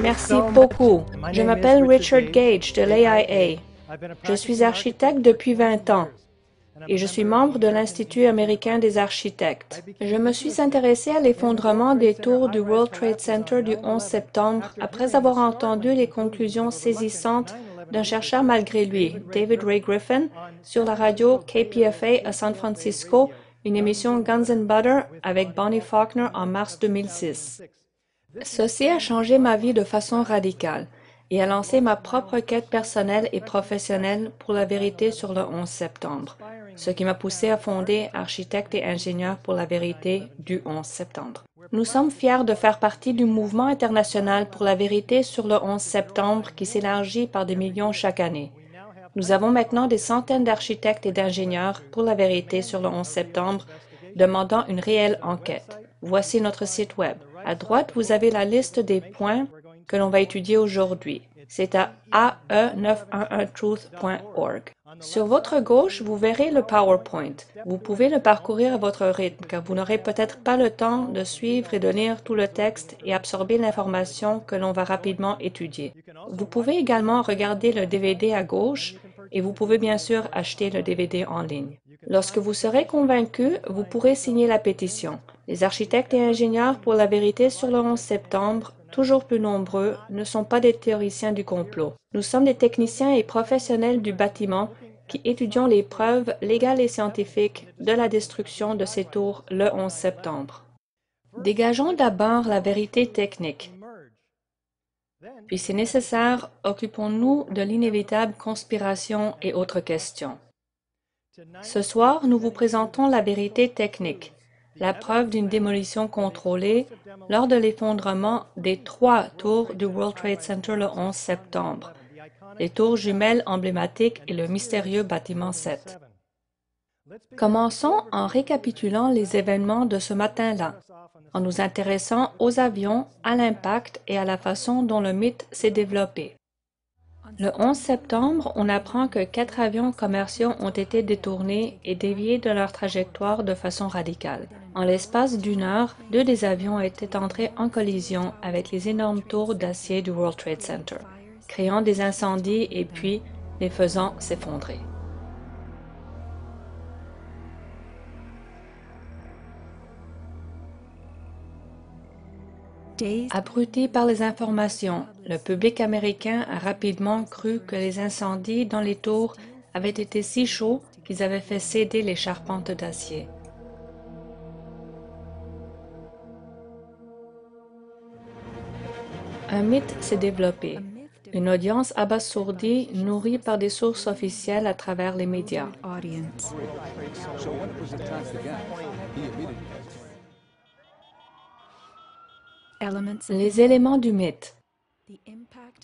Merci. Beaucoup. Je m'appelle Richard Gage de l'AIA. Je suis architecte depuis 20 ans et je suis membre de l'Institut américain des architectes. Je me suis intéressé à l'effondrement des tours du World Trade Center du 11 septembre après avoir entendu les conclusions saisissantes d'un chercheur malgré lui, David Ray Griffin, sur la radio KPFA à San Francisco, une émission Guns and Butter avec Bonnie Faulkner en mars 2006. Ceci a changé ma vie de façon radicale et a lancé ma propre quête personnelle et professionnelle pour la vérité sur le 11 septembre, ce qui m'a poussé à fonder Architecte et ingénieur pour la vérité du 11 septembre. Nous sommes fiers de faire partie du mouvement international pour la vérité sur le 11 septembre qui s'élargit par des millions chaque année. Nous avons maintenant des centaines d'architectes et d'ingénieurs pour la vérité sur le 11 septembre demandant une réelle enquête. Voici notre site Web. À droite, vous avez la liste des points que l'on va étudier aujourd'hui. C'est à ae911truth.org. Sur votre gauche, vous verrez le PowerPoint. Vous pouvez le parcourir à votre rythme, car vous n'aurez peut-être pas le temps de suivre et de lire tout le texte et absorber l'information que l'on va rapidement étudier. Vous pouvez également regarder le DVD à gauche et vous pouvez bien sûr acheter le DVD en ligne. Lorsque vous serez convaincu, vous pourrez signer la pétition. Les architectes et ingénieurs pour la vérité sur le 11 septembre toujours plus nombreux, ne sont pas des théoriciens du complot. Nous sommes des techniciens et professionnels du bâtiment qui étudions les preuves légales et scientifiques de la destruction de ces tours le 11 septembre. Dégageons d'abord la vérité technique. Puis, si nécessaire, occupons-nous de l'inévitable conspiration et autres questions. Ce soir, nous vous présentons la vérité technique, la preuve d'une démolition contrôlée lors de l'effondrement des trois tours du World Trade Center le 11 septembre, les tours jumelles emblématiques et le mystérieux bâtiment 7. Commençons en récapitulant les événements de ce matin-là, en nous intéressant aux avions, à l'impact et à la façon dont le mythe s'est développé. Le 11 septembre, on apprend que quatre avions commerciaux ont été détournés et déviés de leur trajectoire de façon radicale. En l'espace d'une heure, deux des avions étaient entrés en collision avec les énormes tours d'acier du World Trade Center, créant des incendies et puis les faisant s'effondrer. Abruti par les informations, le public américain a rapidement cru que les incendies dans les tours avaient été si chauds qu'ils avaient fait céder les charpentes d'acier. Un mythe s'est développé, une audience abasourdie nourrie par des sources officielles à travers les médias. Les éléments du mythe.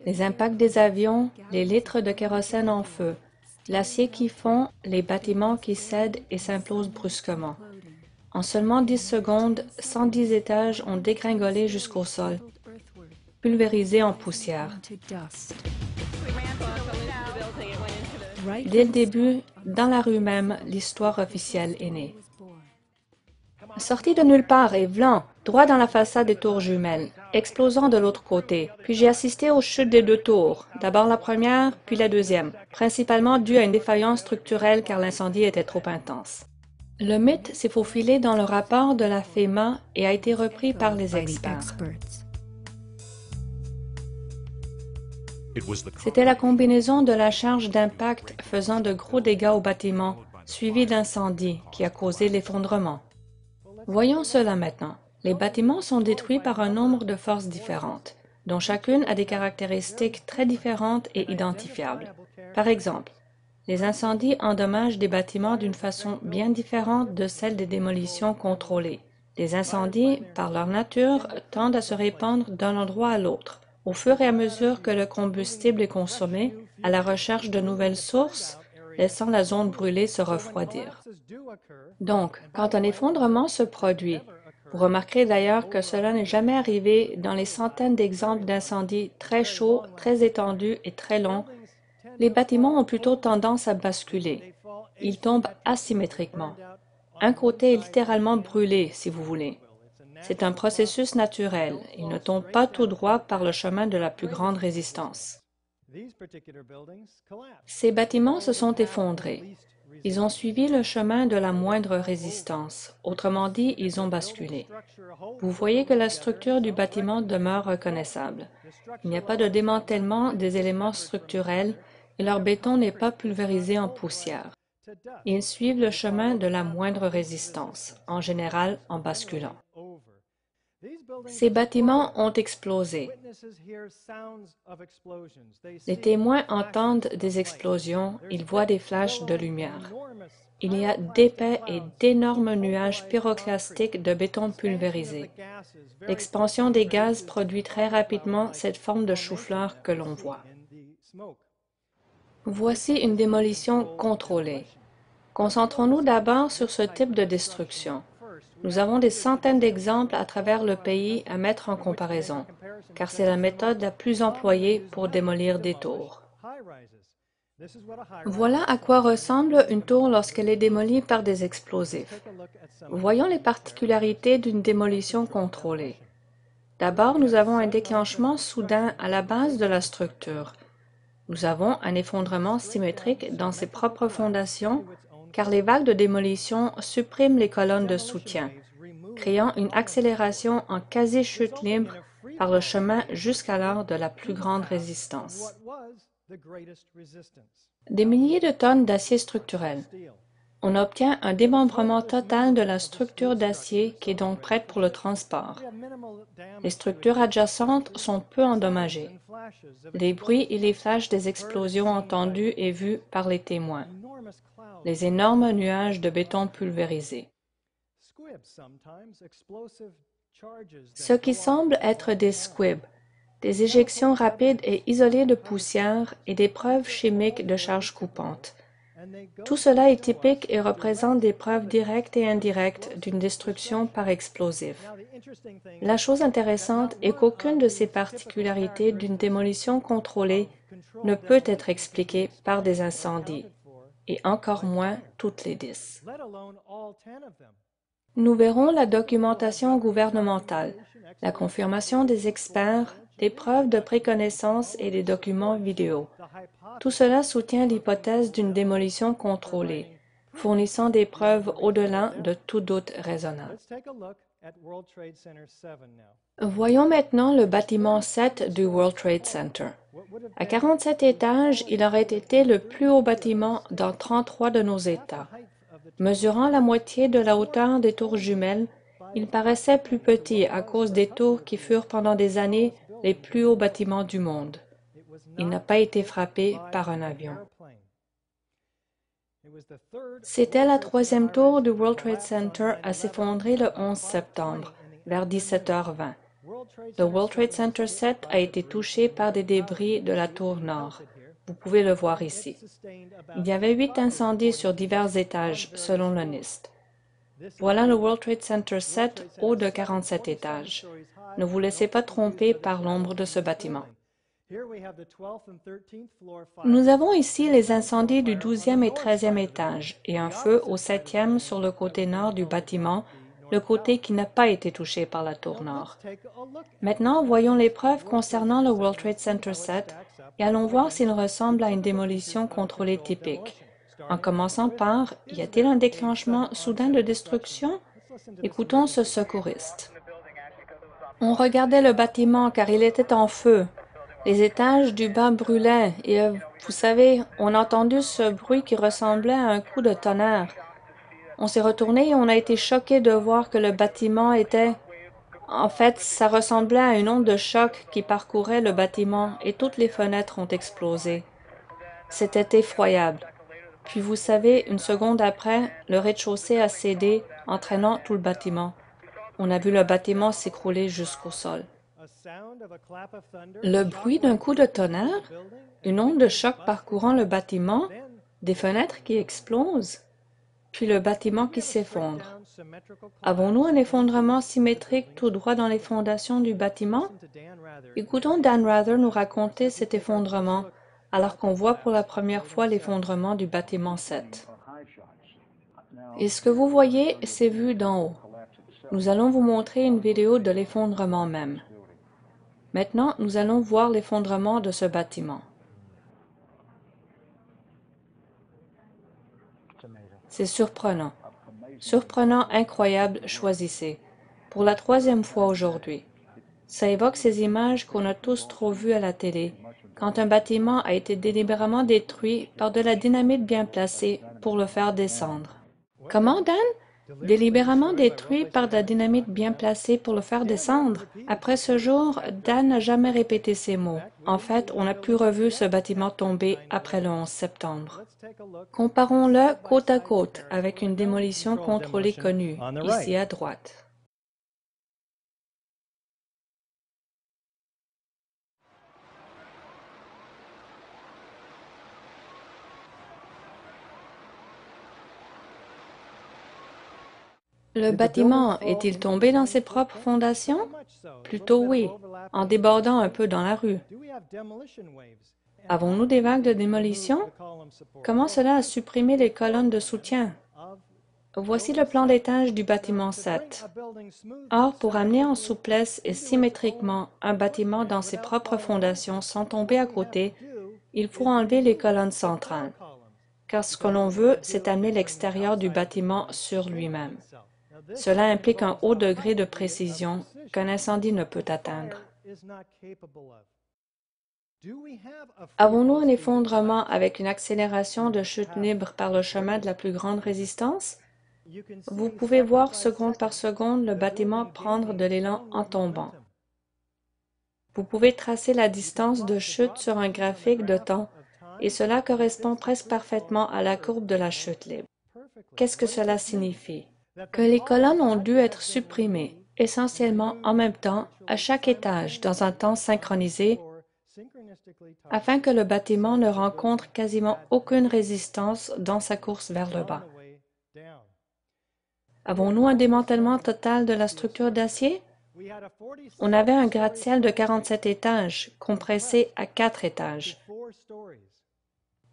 Les impacts des avions, les litres de kérosène en feu, l'acier qui fond, les bâtiments qui cèdent et s'implosent brusquement. En seulement 10 secondes, 110 étages ont dégringolé jusqu'au sol, pulvérisés en poussière. Dès le début, dans la rue même, l'histoire officielle est née. Sorti de nulle part et vlan, droit dans la façade des tours jumelles, explosant de l'autre côté. Puis j'ai assisté aux chutes des deux tours, d'abord la première, puis la deuxième, principalement due à une défaillance structurelle car l'incendie était trop intense. Le mythe s'est faufilé dans le rapport de la FEMA et a été repris par les experts. C'était la combinaison de la charge d'impact faisant de gros dégâts au bâtiment, suivi d'incendie, qui a causé l'effondrement. Voyons cela maintenant. Les bâtiments sont détruits par un nombre de forces différentes, dont chacune a des caractéristiques très différentes et identifiables. Par exemple, les incendies endommagent des bâtiments d'une façon bien différente de celle des démolitions contrôlées. Les incendies, par leur nature, tendent à se répandre d'un endroit à l'autre. Au fur et à mesure que le combustible est consommé, à la recherche de nouvelles sources, laissant la zone brûlée se refroidir. Donc, quand un effondrement se produit, vous remarquerez d'ailleurs que cela n'est jamais arrivé dans les centaines d'exemples d'incendies très chauds, très étendus et très longs. Les bâtiments ont plutôt tendance à basculer. Il tombe asymétriquement. Un côté est littéralement brûlé, si vous voulez. C'est un processus naturel. Il ne tombe pas tout droit par le chemin de la plus grande résistance. Ces bâtiments se sont effondrés. Ils ont suivi le chemin de la moindre résistance. Autrement dit, ils ont basculé. Vous voyez que la structure du bâtiment demeure reconnaissable. Il n'y a pas de démantèlement des éléments structurels et leur béton n'est pas pulvérisé en poussière. Ils suivent le chemin de la moindre résistance, en général en basculant. Ces bâtiments ont explosé. Les témoins entendent des explosions, ils voient des flashs de lumière. Il y a d'épais et d'énormes nuages pyroclastiques de béton pulvérisé. L'expansion des gaz produit très rapidement cette forme de chou-fleur que l'on voit. Voici une démolition contrôlée. Concentrons-nous d'abord sur ce type de destruction. Nous avons des centaines d'exemples à travers le pays à mettre en comparaison, car c'est la méthode la plus employée pour démolir des tours. Voilà à quoi ressemble une tour lorsqu'elle est démolie par des explosifs. Voyons les particularités d'une démolition contrôlée. D'abord, nous avons un déclenchement soudain à la base de la structure. Nous avons un effondrement symétrique dans ses propres fondations car les vagues de démolition suppriment les colonnes de soutien, créant une accélération en quasi-chute libre par le chemin jusqu'alors de la plus grande résistance. Des milliers de tonnes d'acier structurel. On obtient un démembrement total de la structure d'acier qui est donc prête pour le transport. Les structures adjacentes sont peu endommagées. Les bruits et les flashs des explosions entendus et vus par les témoins les énormes nuages de béton pulvérisé. Ce qui semble être des squibs, des éjections rapides et isolées de poussière et des preuves chimiques de charges coupantes. Tout cela est typique et représente des preuves directes et indirectes d'une destruction par explosif. La chose intéressante est qu'aucune de ces particularités d'une démolition contrôlée ne peut être expliquée par des incendies et encore moins toutes les dix. Nous verrons la documentation gouvernementale, la confirmation des experts, des preuves de préconnaissance et des documents vidéo. Tout cela soutient l'hypothèse d'une démolition contrôlée, fournissant des preuves au-delà de tout doute raisonnable. Voyons maintenant le bâtiment 7 du World Trade Center. À 47 étages, il aurait été le plus haut bâtiment dans 33 de nos États. Mesurant la moitié de la hauteur des tours jumelles, il paraissait plus petit à cause des tours qui furent pendant des années les plus hauts bâtiments du monde. Il n'a pas été frappé par un avion. C'était la troisième tour du World Trade Center à s'effondrer le 11 septembre, vers 17h20. Le World Trade Center 7 a été touché par des débris de la tour nord. Vous pouvez le voir ici. Il y avait huit incendies sur divers étages, selon le NIST. Voilà le World Trade Center 7, haut de 47 étages. Ne vous laissez pas tromper par l'ombre de ce bâtiment. Nous avons ici les incendies du 12e et 13e étage et un feu au 7e sur le côté nord du bâtiment le côté qui n'a pas été touché par la tour nord. Maintenant, voyons les preuves concernant le World Trade Center 7 et allons voir s'il ressemble à une démolition contrôlée typique. En commençant par, y a-t-il un déclenchement soudain de destruction? Écoutons ce secouriste. On regardait le bâtiment car il était en feu. Les étages du bas brûlaient et, euh, vous savez, on a entendu ce bruit qui ressemblait à un coup de tonnerre. On s'est retourné et on a été choqué de voir que le bâtiment était... En fait, ça ressemblait à une onde de choc qui parcourait le bâtiment et toutes les fenêtres ont explosé. C'était effroyable. Puis vous savez, une seconde après, le rez-de-chaussée a cédé, entraînant tout le bâtiment. On a vu le bâtiment s'écrouler jusqu'au sol. Le bruit d'un coup de tonnerre, une onde de choc parcourant le bâtiment, des fenêtres qui explosent puis le bâtiment qui s'effondre. Avons-nous un effondrement symétrique tout droit dans les fondations du bâtiment? Écoutons Dan Rather nous raconter cet effondrement, alors qu'on voit pour la première fois l'effondrement du bâtiment 7. Et ce que vous voyez, c'est vu d'en haut? Nous allons vous montrer une vidéo de l'effondrement même. Maintenant, nous allons voir l'effondrement de ce bâtiment. C'est surprenant. Surprenant, incroyable, choisissez. Pour la troisième fois aujourd'hui. Ça évoque ces images qu'on a tous trop vues à la télé, quand un bâtiment a été délibérément détruit par de la dynamite bien placée pour le faire descendre. Comment, Dan? Délibérément détruit par de la dynamite bien placée pour le faire descendre. Après ce jour, Dan n'a jamais répété ces mots. En fait, on n'a plus revu ce bâtiment tomber après le 11 septembre. Comparons-le côte à côte avec une démolition contrôlée connue, ici à droite. Le bâtiment est-il tombé dans ses propres fondations? Plutôt oui, en débordant un peu dans la rue. Avons-nous des vagues de démolition? Comment cela a supprimé les colonnes de soutien? Voici le plan d'étage du bâtiment 7. Or, pour amener en souplesse et symétriquement un bâtiment dans ses propres fondations sans tomber à côté, il faut enlever les colonnes centrales, car ce que l'on veut, c'est amener l'extérieur du bâtiment sur lui-même. Cela implique un haut degré de précision qu'un incendie ne peut atteindre. Avons-nous un effondrement avec une accélération de chute libre par le chemin de la plus grande résistance? Vous pouvez voir seconde par seconde le bâtiment prendre de l'élan en tombant. Vous pouvez tracer la distance de chute sur un graphique de temps et cela correspond presque parfaitement à la courbe de la chute libre. Qu'est-ce que cela signifie? Que les colonnes ont dû être supprimées, essentiellement en même temps, à chaque étage, dans un temps synchronisé, afin que le bâtiment ne rencontre quasiment aucune résistance dans sa course vers le bas. Avons-nous un démantèlement total de la structure d'acier? On avait un gratte-ciel de 47 étages, compressé à quatre étages.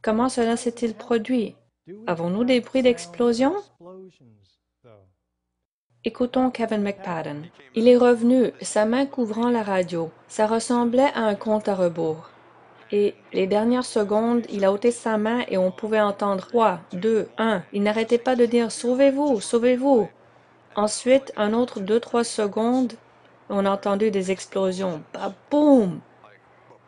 Comment cela s'est-il produit? Avons-nous des bruits d'explosion? Écoutons Kevin McPadden. Il est revenu, sa main couvrant la radio. Ça ressemblait à un compte à rebours. Et les dernières secondes, il a ôté sa main et on pouvait entendre trois, deux, un. Il n'arrêtait pas de dire Sauvez-vous, sauvez-vous. Ensuite, un autre deux, trois secondes, on a entendu des explosions. Bah, boum!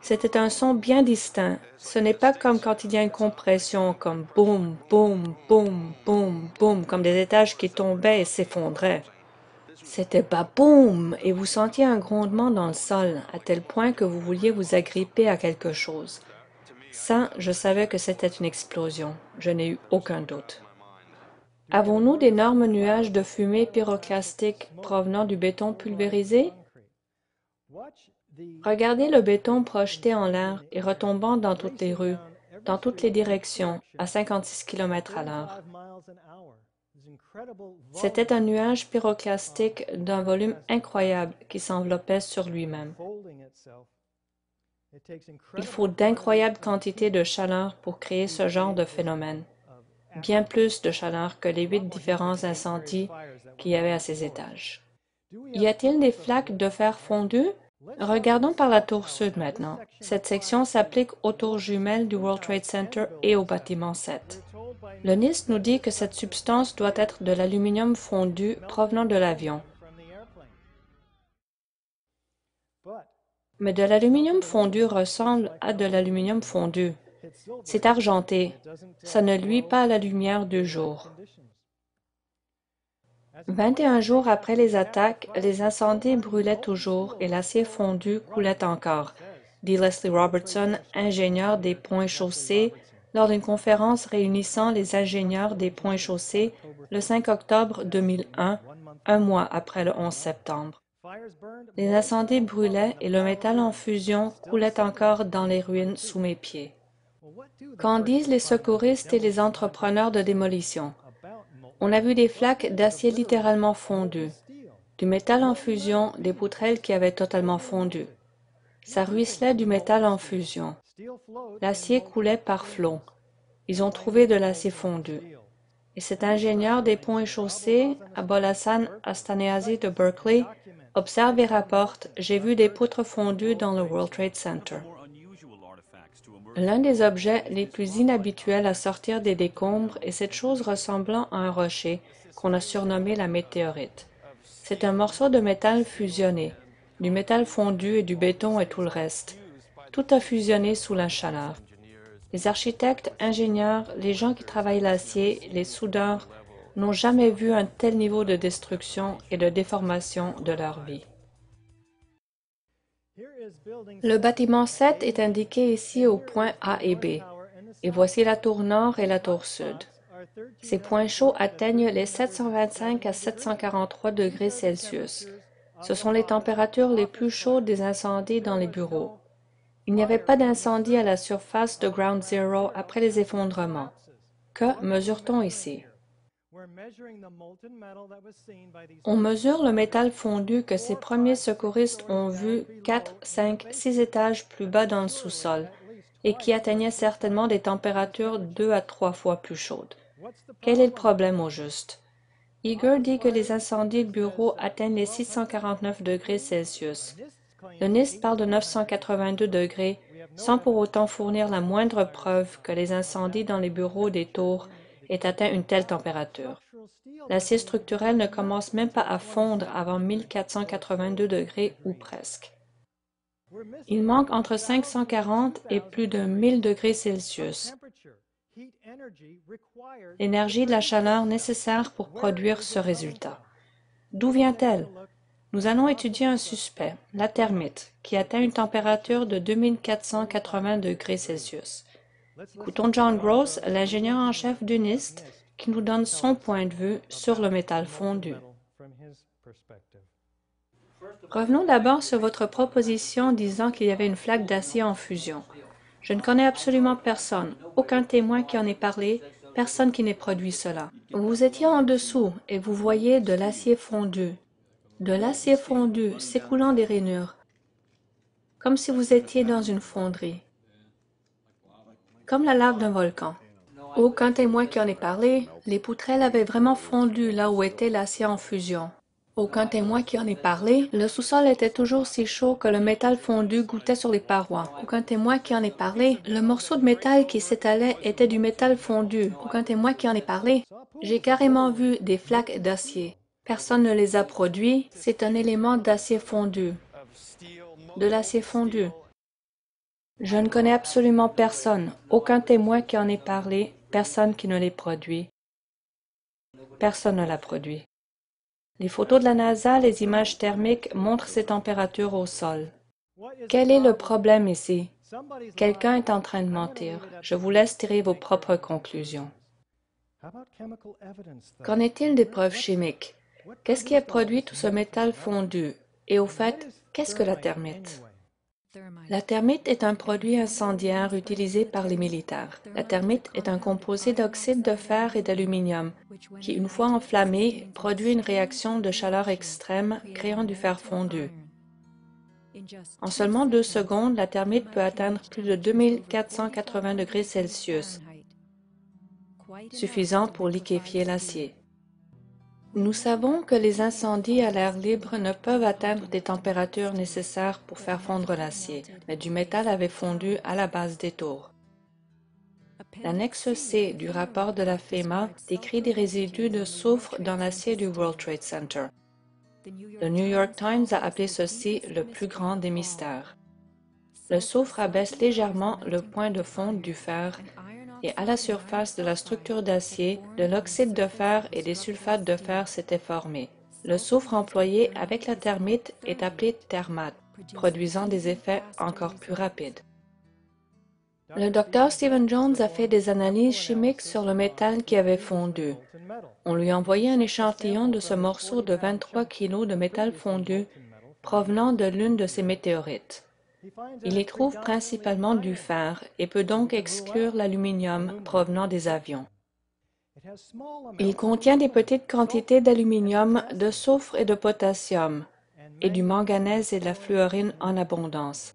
C'était un son bien distinct. Ce n'est pas comme quand il y a une compression, comme boum, boum, boum, boum, boum, comme des étages qui tombaient et s'effondraient. C'était pas boum, et vous sentiez un grondement dans le sol, à tel point que vous vouliez vous agripper à quelque chose. Ça, je savais que c'était une explosion. Je n'ai eu aucun doute. Avons-nous d'énormes nuages de fumée pyroclastique provenant du béton pulvérisé? Regardez le béton projeté en l'air et retombant dans toutes les rues, dans toutes les directions, à 56 km à l'heure. C'était un nuage pyroclastique d'un volume incroyable qui s'enveloppait sur lui-même. Il faut d'incroyables quantités de chaleur pour créer ce genre de phénomène, bien plus de chaleur que les huit différents incendies qu'il y avait à ces étages. Y a-t-il des flaques de fer fondu Regardons par la tour sud maintenant. Cette section s'applique aux tours jumelles du World Trade Center et au bâtiment 7. Le NIST nous dit que cette substance doit être de l'aluminium fondu provenant de l'avion. Mais de l'aluminium fondu ressemble à de l'aluminium fondu. C'est argenté. Ça ne luit pas la lumière du jour. 21 jours après les attaques, les incendies brûlaient toujours et l'acier fondu coulait encore, dit Leslie Robertson, ingénieur des ponts et chaussées, lors d'une conférence réunissant les ingénieurs des ponts et chaussées le 5 octobre 2001, un mois après le 11 septembre. Les incendies brûlaient et le métal en fusion coulait encore dans les ruines sous mes pieds. Qu'en disent les secouristes et les entrepreneurs de démolition? On a vu des flaques d'acier littéralement fondues, du métal en fusion, des poutrelles qui avaient totalement fondu. Ça ruisselait du métal en fusion. L'acier coulait par flot. Ils ont trouvé de l'acier fondu. et cet ingénieur des ponts et chaussées, Abolhassan Astaneazi de Berkeley, observe et rapporte J'ai vu des poutres fondues dans le World Trade Center. L'un des objets les plus inhabituels à sortir des décombres est cette chose ressemblant à un rocher qu'on a surnommé la météorite. C'est un morceau de métal fusionné, du métal fondu et du béton et tout le reste. Tout a fusionné sous la chaleur. Les architectes, ingénieurs, les gens qui travaillent l'acier, les soudeurs n'ont jamais vu un tel niveau de destruction et de déformation de leur vie. Le bâtiment 7 est indiqué ici au point A et B, et voici la tour nord et la tour sud. Ces points chauds atteignent les 725 à 743 degrés Celsius. Ce sont les températures les plus chaudes des incendies dans les bureaux. Il n'y avait pas d'incendie à la surface de Ground Zero après les effondrements. Que mesure-t-on ici? On mesure le métal fondu que ces premiers secouristes ont vu quatre, cinq, six étages plus bas dans le sous-sol et qui atteignait certainement des températures deux à trois fois plus chaudes. Quel est le problème au juste? Eager dit que les incendies de bureaux atteignent les 649 degrés Celsius. Le NIST parle de 982 degrés, sans pour autant fournir la moindre preuve que les incendies dans les bureaux des tours aient atteint une telle température. L'acier structurel ne commence même pas à fondre avant 1482 degrés ou presque. Il manque entre 540 et plus de 1000 degrés Celsius. L'énergie de la chaleur nécessaire pour produire ce résultat. D'où vient-elle? Nous allons étudier un suspect, la termite, qui atteint une température de 2480 degrés Celsius. Écoutons John Gross, l'ingénieur en chef du NIST, qui nous donne son point de vue sur le métal fondu. Revenons d'abord sur votre proposition disant qu'il y avait une flaque d'acier en fusion. Je ne connais absolument personne, aucun témoin qui en ait parlé, personne qui n'ait produit cela. Vous étiez en dessous et vous voyez de l'acier fondu, de l'acier fondu s'écoulant des rainures, comme si vous étiez dans une fonderie, comme la lave d'un volcan. Aucun témoin qui en ait parlé, les poutrelles avaient vraiment fondu là où était l'acier en fusion. Aucun témoin qui en ait parlé, le sous-sol était toujours si chaud que le métal fondu goûtait sur les parois. Aucun témoin qui en ait parlé, le morceau de métal qui s'étalait était du métal fondu. Aucun témoin qui en ait parlé. J'ai carrément vu des flaques d'acier. Personne ne les a produits, c'est un élément d'acier fondu. De l'acier fondu. Je ne connais absolument personne, aucun témoin qui en ait parlé, personne qui ne l'ait produit. Personne ne l'a produit. Les photos de la NASA, les images thermiques montrent ces températures au sol. Quel est le problème ici? Quelqu'un est en train de mentir. Je vous laisse tirer vos propres conclusions. Qu'en est-il des preuves chimiques? Qu'est-ce qui a produit tout ce métal fondu? Et au fait, qu'est-ce que la termite? La termite est un produit incendiaire utilisé par les militaires. La termite est un composé d'oxyde de fer et d'aluminium qui, une fois enflammé, produit une réaction de chaleur extrême créant du fer fondu. En seulement deux secondes, la termite peut atteindre plus de 2480 degrés Celsius, suffisant pour liquéfier l'acier. Nous savons que les incendies à l'air libre ne peuvent atteindre des températures nécessaires pour faire fondre l'acier, mais du métal avait fondu à la base des tours. L'annexe C du rapport de la FEMA décrit des résidus de soufre dans l'acier du World Trade Center. Le New York Times a appelé ceci le plus grand des mystères. Le soufre abaisse légèrement le point de fonte du fer et à la surface de la structure d'acier, de l'oxyde de fer et des sulfates de fer s'étaient formés. Le soufre employé avec la thermite est appelé thermate, produisant des effets encore plus rapides. Le docteur Stephen Jones a fait des analyses chimiques sur le métal qui avait fondu. On lui a un échantillon de ce morceau de 23 kg de métal fondu provenant de l'une de ces météorites. Il y trouve principalement du fer et peut donc exclure l'aluminium provenant des avions. Il contient des petites quantités d'aluminium, de soufre et de potassium, et du manganèse et de la fluorine en abondance.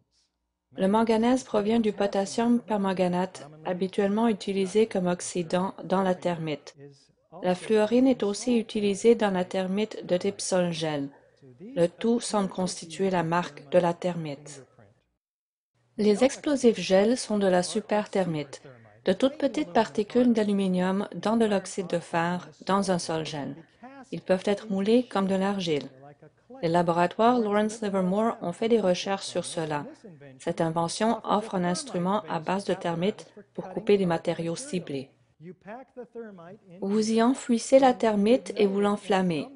Le manganèse provient du potassium permanganate, habituellement utilisé comme oxydant dans la thermite. La fluorine est aussi utilisée dans la termite de type sol-gel. Le tout semble constituer la marque de la termite. Les explosifs gel sont de la superthermite, de toutes petites particules d'aluminium dans de l'oxyde de fer dans un sol gel. Ils peuvent être moulés comme de l'argile. Les laboratoires Lawrence Livermore ont fait des recherches sur cela. Cette invention offre un instrument à base de thermite pour couper des matériaux ciblés. Vous y enfouissez la thermite et vous l'enflammez.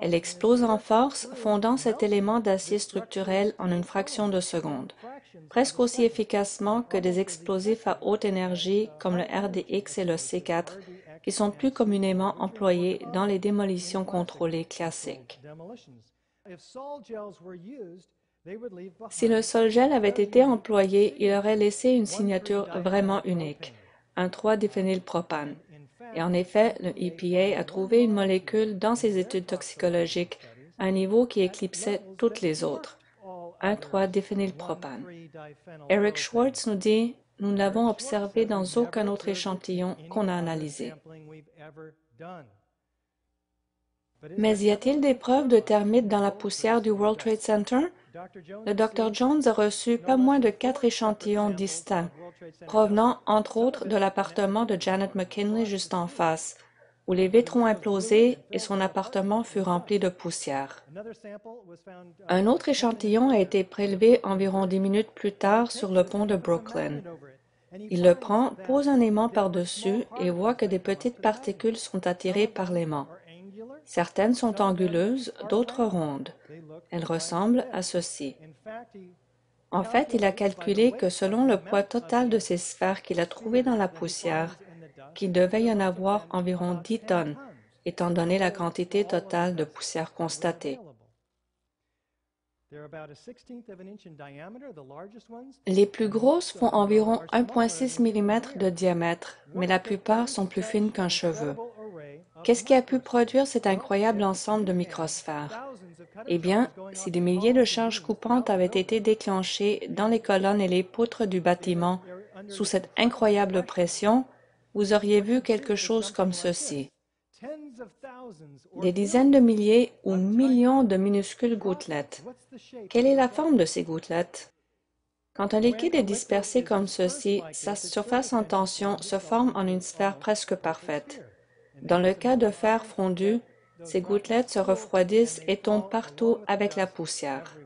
Elle explose en force, fondant cet élément d'acier structurel en une fraction de seconde, presque aussi efficacement que des explosifs à haute énergie comme le RDX et le C4, qui sont plus communément employés dans les démolitions contrôlées classiques. Si le sol-gel avait été employé, il aurait laissé une signature vraiment unique, un 3-déphénylpropane. Et en effet, le EPA a trouvé une molécule dans ses études toxicologiques à un niveau qui éclipsait toutes les autres, un 3-déphénylpropane. Eric Schwartz nous dit Nous ne l'avons observé dans aucun autre échantillon qu'on a analysé. Mais y a-t-il des preuves de termites dans la poussière du World Trade Center? Le Dr Jones a reçu pas moins de quatre échantillons distincts, provenant entre autres de l'appartement de Janet McKinley juste en face, où les vitres ont et son appartement fut rempli de poussière. Un autre échantillon a été prélevé environ dix minutes plus tard sur le pont de Brooklyn. Il le prend, pose un aimant par-dessus et voit que des petites particules sont attirées par l'aimant. Certaines sont anguleuses, d'autres rondes. Elles ressemblent à ceci. En fait, il a calculé que selon le poids total de ces sphères qu'il a trouvées dans la poussière, qu'il devait y en avoir environ 10 tonnes, étant donné la quantité totale de poussière constatée. Les plus grosses font environ 1,6 mm de diamètre, mais la plupart sont plus fines qu'un cheveu. Qu'est-ce qui a pu produire cet incroyable ensemble de microsphères? Eh bien, si des milliers de charges coupantes avaient été déclenchées dans les colonnes et les poutres du bâtiment sous cette incroyable pression, vous auriez vu quelque chose comme ceci. Des dizaines de milliers ou millions de minuscules gouttelettes. Quelle est la forme de ces gouttelettes? Quand un liquide est dispersé comme ceci, sa surface en tension se forme en une sphère presque parfaite. Dans le cas de fer fondu, ces gouttelettes se refroidissent et tombent partout avec la poussière.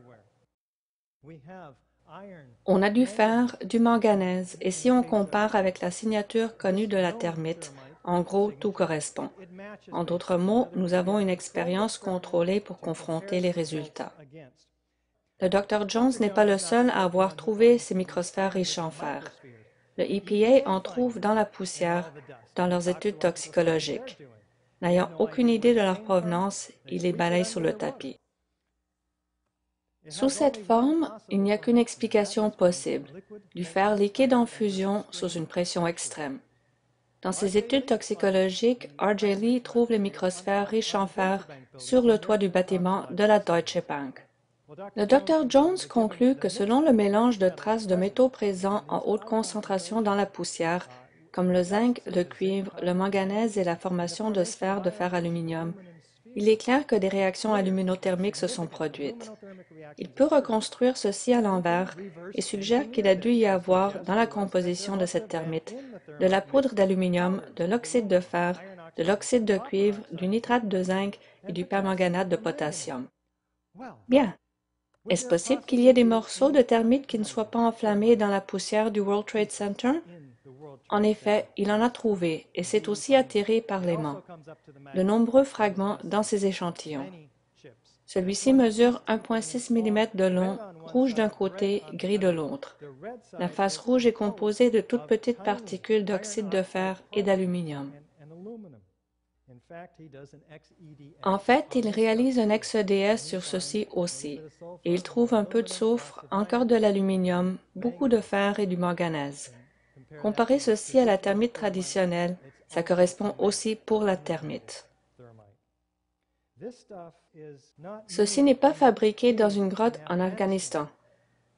On a du fer, du manganèse, et si on compare avec la signature connue de la termite, en gros, tout correspond. En d'autres mots, nous avons une expérience contrôlée pour confronter les résultats. Le Dr Jones n'est pas le seul à avoir trouvé ces microsphères riches en fer. Le EPA en trouve dans la poussière dans leurs études toxicologiques. N'ayant aucune idée de leur provenance, ils les balayent sur le tapis. Sous cette forme, il n'y a qu'une explication possible, du fer liquide en fusion sous une pression extrême. Dans ses études toxicologiques, R.J. Lee trouve les microsphères riches en fer sur le toit du bâtiment de la Deutsche Bank. Le Dr Jones conclut que selon le mélange de traces de métaux présents en haute concentration dans la poussière, comme le zinc, le cuivre, le manganèse et la formation de sphères de fer-aluminium, il est clair que des réactions aluminothermiques se sont produites. Il peut reconstruire ceci à l'envers et suggère qu'il a dû y avoir, dans la composition de cette thermite, de la poudre d'aluminium, de l'oxyde de fer, de l'oxyde de cuivre, du nitrate de zinc et du permanganate de potassium. Bien. Est-ce possible qu'il y ait des morceaux de thermite qui ne soient pas enflammés dans la poussière du World Trade Center? En effet, il en a trouvé et s'est aussi attiré par l'aimant. De nombreux fragments dans ces échantillons. Celui-ci mesure 1,6 mm de long, rouge d'un côté, gris de l'autre. La face rouge est composée de toutes petites particules d'oxyde de fer et d'aluminium. En fait, il réalise un XEDS sur ceci aussi, et il trouve un peu de soufre, encore de l'aluminium, beaucoup de fer et du manganèse. Comparez ceci à la thermite traditionnelle, ça correspond aussi pour la thermite. Ceci n'est pas fabriqué dans une grotte en Afghanistan.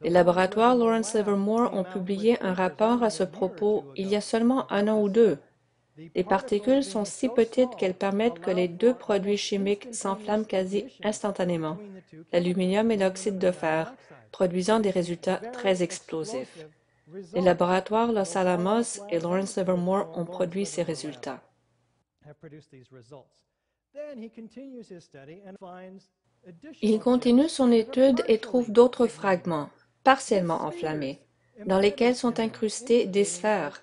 Les laboratoires Lawrence Livermore ont publié un rapport à ce propos il y a seulement un an ou deux, Les particules sont si petites qu'elles permettent que les deux produits chimiques s'enflamment quasi instantanément, l'aluminium et l'oxyde de fer, produisant des résultats très explosifs. Les laboratoires Los Alamos et Lawrence Livermore ont produit ces résultats. Il continue son étude et trouve d'autres fragments, partiellement enflammés, dans lesquels sont incrustées des sphères,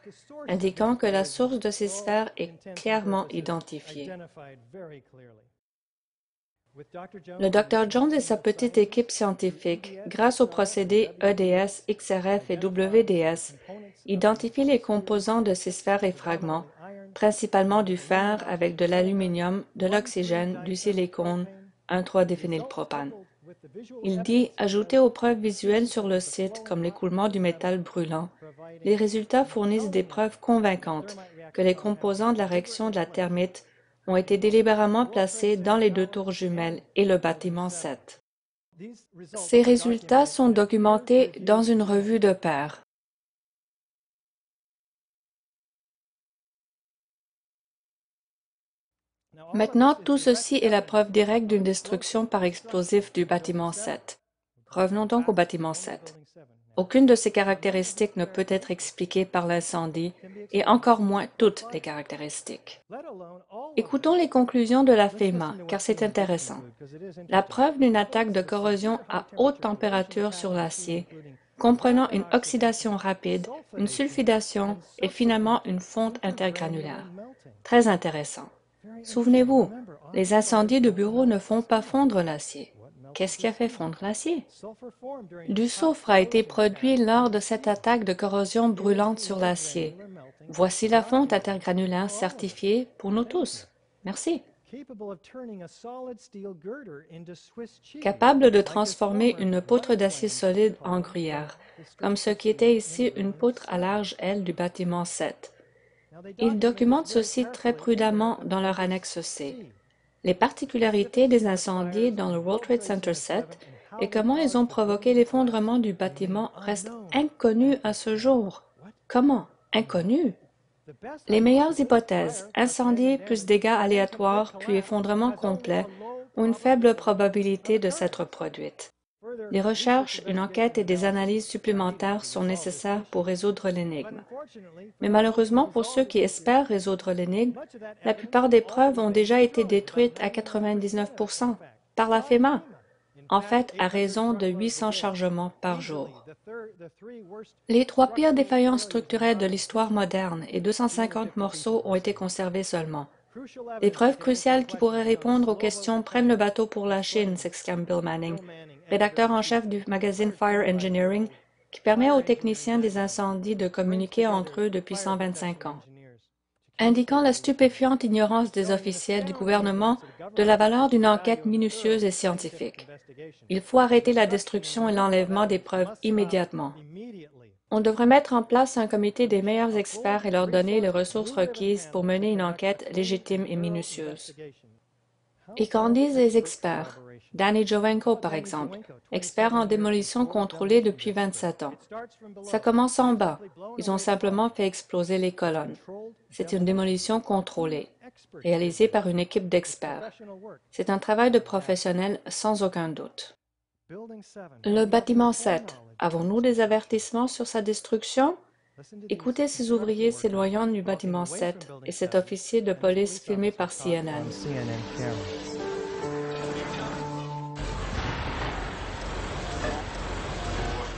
indiquant que la source de ces sphères est clairement identifiée. Le Dr Jones et sa petite équipe scientifique, grâce aux procédés EDS, XRF et WDS, identifient les composants de ces sphères et fragments, principalement du fer avec de l'aluminium, de l'oxygène, du silicone, un 3-déphénylpropane. Il dit ajouter aux preuves visuelles sur le site, comme l'écoulement du métal brûlant, les résultats fournissent des preuves convaincantes que les composants de la réaction de la thermite ont été délibérément placés dans les deux tours jumelles et le bâtiment 7. Ces résultats sont documentés dans une revue de pairs. Maintenant, tout ceci est la preuve directe d'une destruction par explosif du bâtiment 7. Revenons donc au bâtiment 7. Aucune de ces caractéristiques ne peut être expliquée par l'incendie, et encore moins toutes les caractéristiques. Écoutons les conclusions de la FEMA, car c'est intéressant. La preuve d'une attaque de corrosion à haute température sur l'acier, comprenant une oxydation rapide, une sulfidation et finalement une fonte intergranulaire. Très intéressant. Souvenez-vous, les incendies de bureau ne font pas fondre l'acier. Qu'est-ce qui a fait fondre l'acier? Du soufre a été produit lors de cette attaque de corrosion brûlante sur l'acier. Voici la fonte intergranulaire certifiée pour nous tous. Merci. Capable de transformer une poutre d'acier solide en gruyère, comme ce qui était ici une poutre à large aile du bâtiment 7. Ils documentent ceci très prudemment dans leur annexe C. Les particularités des incendies dans le World Trade Center 7 et comment ils ont provoqué l'effondrement du bâtiment restent inconnus à ce jour. Comment? Inconnus Les meilleures hypothèses, incendie plus dégâts aléatoires puis effondrement complet, ont une faible probabilité de s'être produites. Des recherches, une enquête et des analyses supplémentaires sont nécessaires pour résoudre l'énigme. Mais malheureusement pour ceux qui espèrent résoudre l'énigme, la plupart des preuves ont déjà été détruites à 99% par la FEMA, en fait à raison de 800 chargements par jour. Les trois pires défaillances structurelles de l'histoire moderne et 250 morceaux ont été conservés seulement. Les preuves cruciales qui pourraient répondre aux questions prennent le bateau pour la Chine, s'exclame Bill Manning, rédacteur en chef du magazine Fire Engineering, qui permet aux techniciens des incendies de communiquer entre eux depuis 125 ans. Indiquant la stupéfiante ignorance des officiels du gouvernement de la valeur d'une enquête minutieuse et scientifique. Il faut arrêter la destruction et l'enlèvement des preuves immédiatement. On devrait mettre en place un comité des meilleurs experts et leur donner les ressources requises pour mener une enquête légitime et minutieuse. Et qu'en disent les experts? Danny Jovenko, par exemple, expert en démolition contrôlée depuis 27 ans. Ça commence en bas. Ils ont simplement fait exploser les colonnes. C'est une démolition contrôlée, réalisée par une équipe d'experts. C'est un travail de professionnels sans aucun doute. Le bâtiment 7, avons-nous des avertissements sur sa destruction? Écoutez ces ouvriers s'éloignant du bâtiment 7 et cet officier de police filmé par CNN.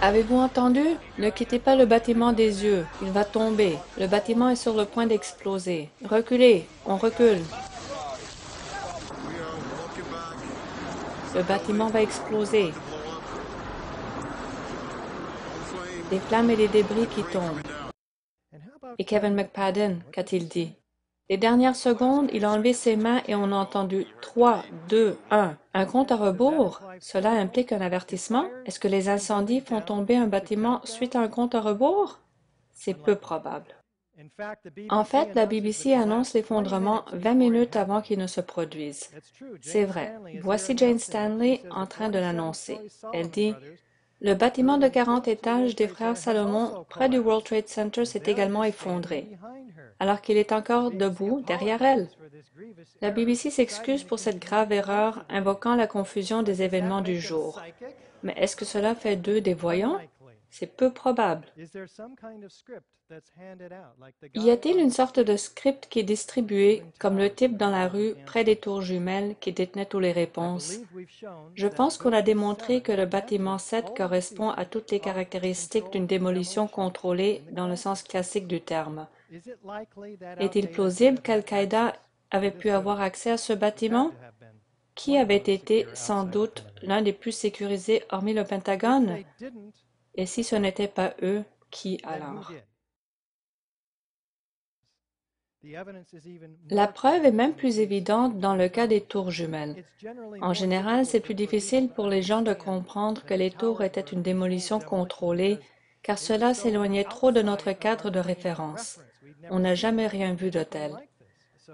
Avez-vous entendu? Ne quittez pas le bâtiment des yeux. Il va tomber. Le bâtiment est sur le point d'exploser. Reculez. On recule. Le bâtiment va exploser. Des flammes et des débris qui tombent. Et Kevin McPadden, qu'a-t-il dit? Les dernières secondes, il a enlevé ses mains et on a entendu trois, deux, un. Un compte à rebours? Cela implique un avertissement? Est-ce que les incendies font tomber un bâtiment suite à un compte à rebours? C'est peu probable. En fait, la BBC annonce l'effondrement 20 minutes avant qu'il ne se produise. C'est vrai. Voici Jane Stanley en train de l'annoncer. Elle dit Le bâtiment de 40 étages des frères Salomon, près du World Trade Center, s'est également effondré, alors qu'il est encore debout derrière elle. La BBC s'excuse pour cette grave erreur, invoquant la confusion des événements du jour. Mais est-ce que cela fait d'eux des voyants? C'est peu probable. Y a-t-il une sorte de script qui est distribué, comme le type dans la rue, près des tours jumelles, qui détenait toutes les réponses? Je pense qu'on a démontré que le bâtiment 7 correspond à toutes les caractéristiques d'une démolition contrôlée dans le sens classique du terme. Est-il plausible qu'Al-Qaïda avait pu avoir accès à ce bâtiment? Qui avait été, sans doute, l'un des plus sécurisés hormis le Pentagone? Et si ce n'était pas eux, qui alors? La preuve est même plus évidente dans le cas des tours jumelles. En général, c'est plus difficile pour les gens de comprendre que les tours étaient une démolition contrôlée, car cela s'éloignait trop de notre cadre de référence. On n'a jamais rien vu de tel.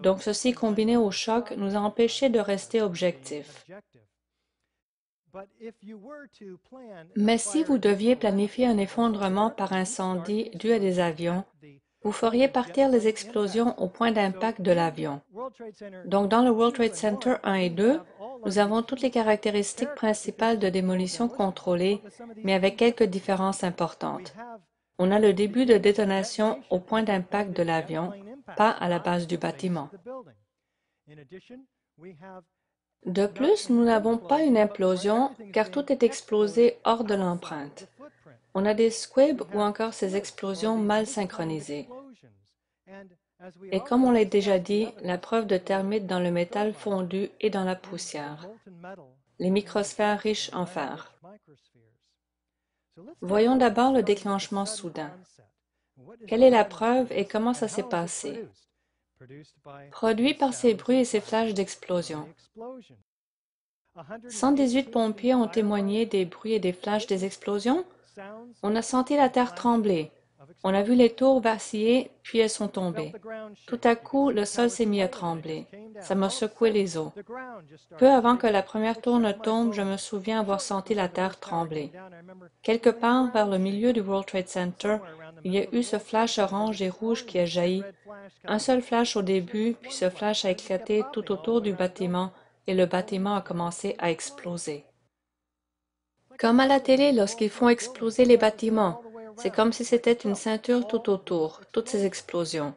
Donc ceci combiné au choc nous a empêchés de rester objectifs. Mais si vous deviez planifier un effondrement par incendie dû à des avions, vous feriez partir les explosions au point d'impact de l'avion. Donc dans le World Trade Center 1 et 2, nous avons toutes les caractéristiques principales de démolition contrôlée, mais avec quelques différences importantes. On a le début de détonation au point d'impact de l'avion, pas à la base du bâtiment. De plus, nous n'avons pas une implosion car tout est explosé hors de l'empreinte. On a des squibs ou encore ces explosions mal synchronisées. Et comme on l'a déjà dit, la preuve de thermite dans le métal fondu et dans la poussière. Les microsphères riches en fer. Voyons d'abord le déclenchement soudain. Quelle est la preuve et comment ça s'est passé? Produit par ces bruits et ces flashs d'explosion. 118 pompiers ont témoigné des bruits et des flashs des explosions. On a senti la terre trembler. On a vu les tours vaciller, puis elles sont tombées. Tout à coup, le sol s'est mis à trembler. Ça m'a secoué les os. Peu avant que la première tour ne tombe, je me souviens avoir senti la terre trembler. Quelque part vers le milieu du World Trade Center, il y a eu ce flash orange et rouge qui a jailli. Un seul flash au début, puis ce flash a éclaté tout autour du bâtiment et le bâtiment a commencé à exploser. Comme à la télé lorsqu'ils font exploser les bâtiments, c'est comme si c'était une ceinture tout autour, toutes ces explosions.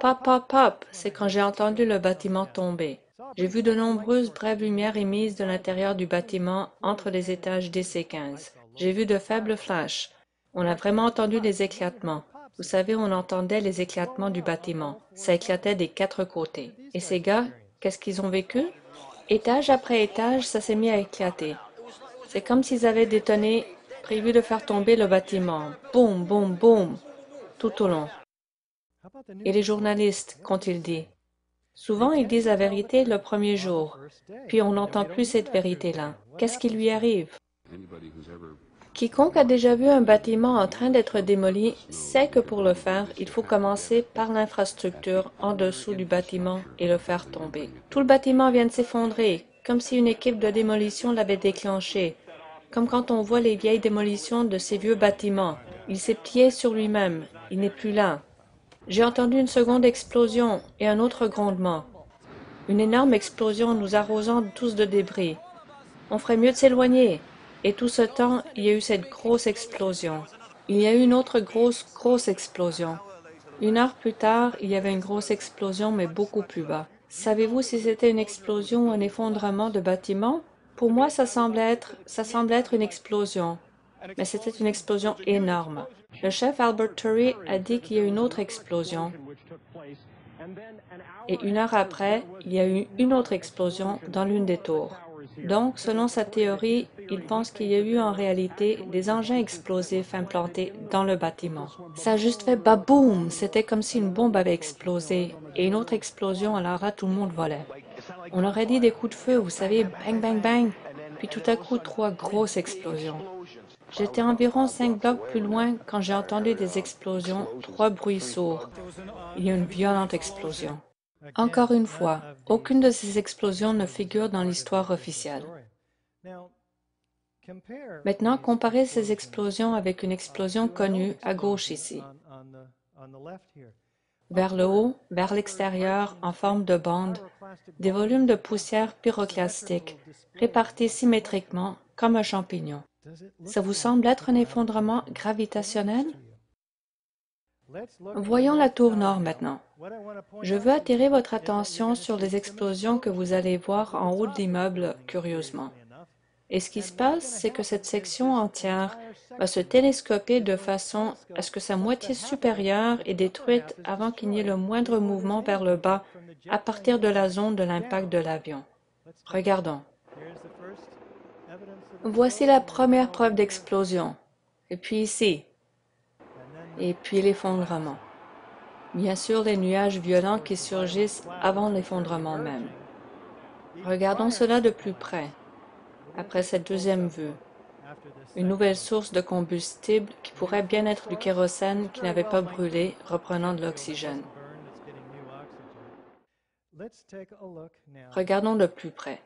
Pop, pop, pop, c'est quand j'ai entendu le bâtiment tomber. J'ai vu de nombreuses brèves lumières émises de l'intérieur du bâtiment entre les étages DC-15. J'ai vu de faibles flashs. On a vraiment entendu des éclatements. Vous savez, on entendait les éclatements du bâtiment. Ça éclatait des quatre côtés. Et ces gars, qu'est-ce qu'ils ont vécu? Étage après étage, ça s'est mis à éclater. C'est comme s'ils avaient détonné prévu de faire tomber le bâtiment. Boum, boum, boum, tout au long. Et les journalistes, qu'ont-ils dit? Souvent, ils disent la vérité le premier jour, puis on n'entend plus cette vérité-là. Qu'est-ce qui lui arrive? Quiconque a déjà vu un bâtiment en train d'être démoli sait que pour le faire, il faut commencer par l'infrastructure en dessous du bâtiment et le faire tomber. Tout le bâtiment vient de s'effondrer, comme si une équipe de démolition l'avait déclenché, comme quand on voit les vieilles démolitions de ces vieux bâtiments. Il s'est plié sur lui-même, il n'est plus là. J'ai entendu une seconde explosion et un autre grondement. Une énorme explosion nous arrosant tous de débris. On ferait mieux de s'éloigner. Et tout ce temps, il y a eu cette grosse explosion. Il y a eu une autre grosse, grosse explosion. Une heure plus tard, il y avait une grosse explosion, mais beaucoup plus bas. Savez-vous si c'était une explosion ou un effondrement de bâtiment? Pour moi, ça semblait être, ça semblait être une explosion, mais c'était une explosion énorme. Le chef Albert Turry a dit qu'il y a eu une autre explosion. Et une heure après, il y a eu une autre explosion dans l'une des tours. Donc, selon sa théorie, il pense qu'il y a eu en réalité des engins explosifs implantés dans le bâtiment. Ça a juste fait baboum! C'était comme si une bombe avait explosé. Et une autre explosion, alors là, tout le monde volait. On aurait dit des coups de feu, vous savez, bang, bang, bang, puis tout à coup trois grosses explosions. J'étais environ cinq blocs plus loin quand j'ai entendu des explosions, trois bruits sourds. A une violente explosion. Encore une fois, aucune de ces explosions ne figure dans l'histoire officielle. Maintenant, comparez ces explosions avec une explosion connue à gauche ici. Vers le haut, vers l'extérieur, en forme de bande, des volumes de poussière pyroclastique, répartis symétriquement comme un champignon. Ça vous semble être un effondrement gravitationnel? Voyons la tour nord maintenant. Je veux attirer votre attention sur les explosions que vous allez voir en haut de l'immeuble, curieusement. Et ce qui se passe, c'est que cette section entière va se télescoper de façon à ce que sa moitié supérieure est détruite avant qu'il n'y ait le moindre mouvement vers le bas à partir de la zone de l'impact de l'avion. Regardons. Voici la première preuve d'explosion. Et puis ici. Et puis l'effondrement. Bien sûr, les nuages violents qui surgissent avant l'effondrement même. Regardons cela de plus près, après cette deuxième vue. Une nouvelle source de combustible qui pourrait bien être du kérosène qui n'avait pas brûlé, reprenant de l'oxygène. Regardons de plus près.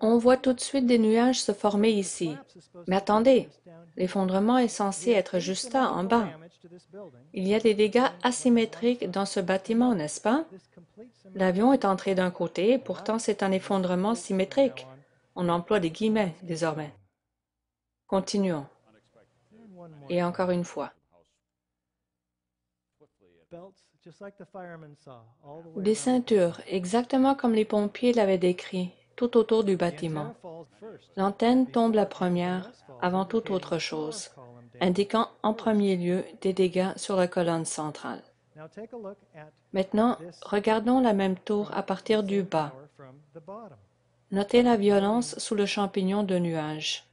On voit tout de suite des nuages se former ici. Mais attendez, l'effondrement est censé être juste là, en bas. Il y a des dégâts asymétriques dans ce bâtiment, n'est-ce pas? L'avion est entré d'un côté, pourtant c'est un effondrement symétrique. On emploie des guillemets désormais. Continuons. Et encore une fois. Des ceintures, exactement comme les pompiers l'avaient décrit, tout autour du bâtiment. L'antenne tombe la première, avant toute autre chose, indiquant en premier lieu des dégâts sur la colonne centrale. Maintenant, regardons la même tour à partir du bas. Notez la violence sous le champignon de nuages.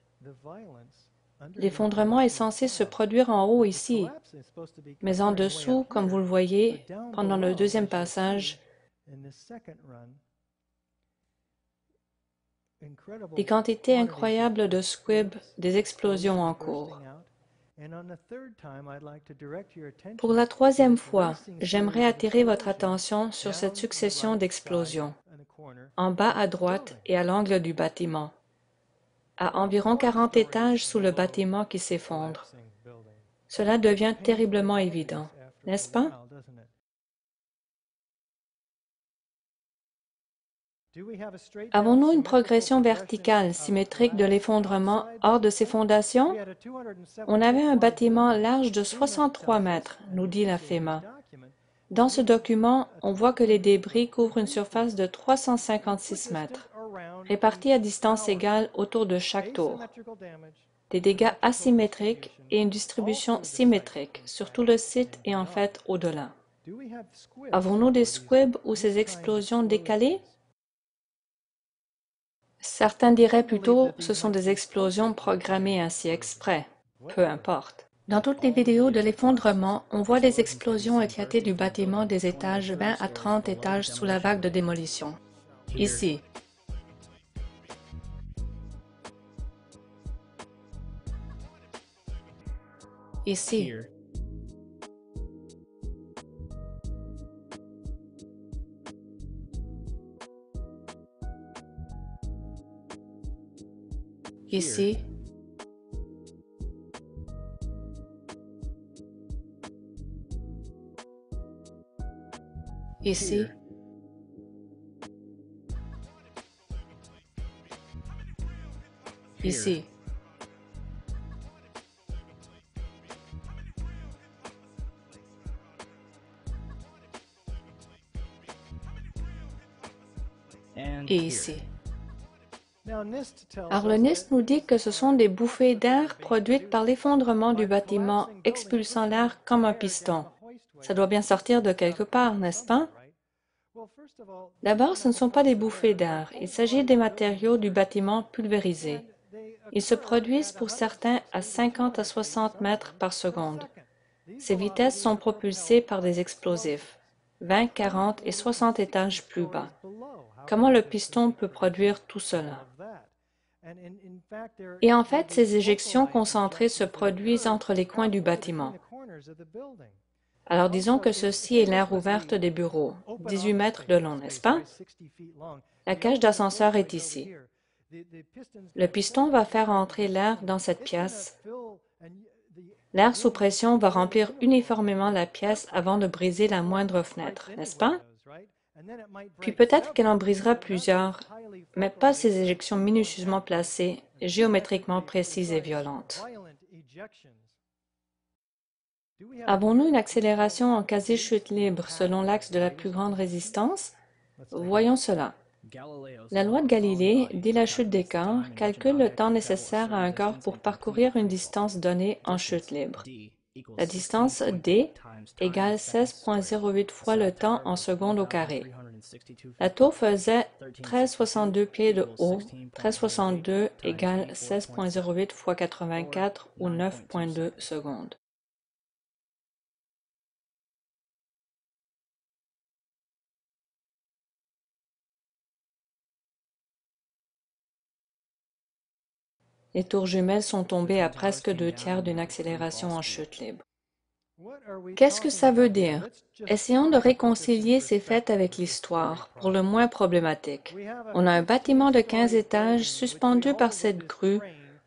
L'effondrement est censé se produire en haut ici, mais en dessous, comme vous le voyez, pendant le deuxième passage, des quantités incroyables de squibs, des explosions en cours. Pour la troisième fois, j'aimerais attirer votre attention sur cette succession d'explosions, en bas à droite et à l'angle du bâtiment à environ 40 étages sous le bâtiment qui s'effondre. Cela devient terriblement évident, n'est-ce pas? Avons-nous une progression verticale symétrique de l'effondrement hors de ces fondations? On avait un bâtiment large de 63 mètres, nous dit la FEMA. Dans ce document, on voit que les débris couvrent une surface de 356 mètres répartis à distance égale autour de chaque tour, des dégâts asymétriques et une distribution symétrique sur tout le site et en fait au-delà. Avons-nous des squibs ou ces explosions décalées? Certains diraient plutôt ce sont des explosions programmées ainsi exprès. Peu importe. Dans toutes les vidéos de l'effondrement, on voit les explosions éclater du bâtiment des étages 20 à 30 étages sous la vague de démolition. Ici, You see, here. You here. see? You here. see? You see? Et ici. Alors le NIST nous dit que ce sont des bouffées d'air produites par l'effondrement du bâtiment expulsant l'air comme un piston. Ça doit bien sortir de quelque part, n'est-ce pas? D'abord, ce ne sont pas des bouffées d'air, il s'agit des matériaux du bâtiment pulvérisés. Ils se produisent pour certains à 50 à 60 mètres par seconde. Ces vitesses sont propulsées par des explosifs, 20, 40 et 60 étages plus bas. Comment le piston peut produire tout cela? Et en fait, ces éjections concentrées se produisent entre les coins du bâtiment. Alors disons que ceci est l'aire ouverte des bureaux, 18 mètres de long, n'est-ce pas? La cage d'ascenseur est ici. Le piston va faire entrer l'air dans cette pièce. L'air sous pression va remplir uniformément la pièce avant de briser la moindre fenêtre, n'est-ce pas? Puis peut-être qu'elle en brisera plusieurs, mais pas ces éjections minutieusement placées, géométriquement précises et violentes. Avons-nous une accélération en quasi-chute libre selon l'axe de la plus grande résistance? Voyons cela. La loi de Galilée, dit la chute des corps, calcule le temps nécessaire à un corps pour parcourir une distance donnée en chute libre. La distance d égale 16.08 fois le temps en secondes au carré. La tour faisait 13,62 pieds de haut. 13,62 égale 16.08 fois 84 ou 9.2 secondes. Les tours jumelles sont tombées à presque deux tiers d'une accélération en chute libre. Qu'est-ce que ça veut dire? Essayons de réconcilier ces faits avec l'histoire, pour le moins problématique. On a un bâtiment de 15 étages suspendu par cette grue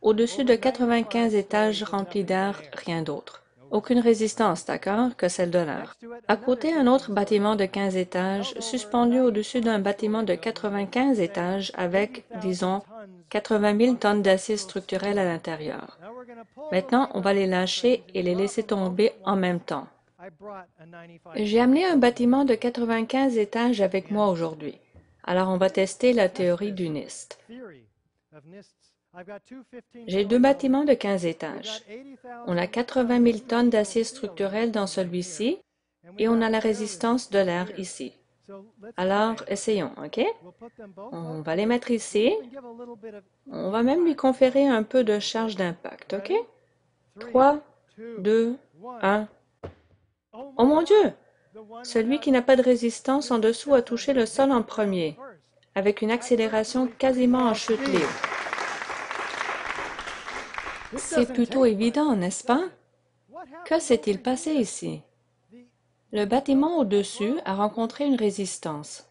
au-dessus de 95 étages remplis d'air, rien d'autre. Aucune résistance, d'accord, que celle de l'air. À côté, un autre bâtiment de 15 étages, suspendu au-dessus d'un bâtiment de 95 étages avec, disons, 80 000 tonnes d'acier structurel à l'intérieur. Maintenant, on va les lâcher et les laisser tomber en même temps. J'ai amené un bâtiment de 95 étages avec moi aujourd'hui. Alors, on va tester la théorie du NIST. J'ai deux bâtiments de 15 étages. On a 80 000 tonnes d'acier structurel dans celui-ci et on a la résistance de l'air ici. Alors, essayons, OK? On va les mettre ici. On va même lui conférer un peu de charge d'impact, OK? 3, 2, 1. Oh mon Dieu! Celui qui n'a pas de résistance en dessous a touché le sol en premier, avec une accélération quasiment en chute libre. C'est plutôt évident, n'est-ce pas? Que s'est-il passé ici? Le bâtiment au-dessus a rencontré une résistance.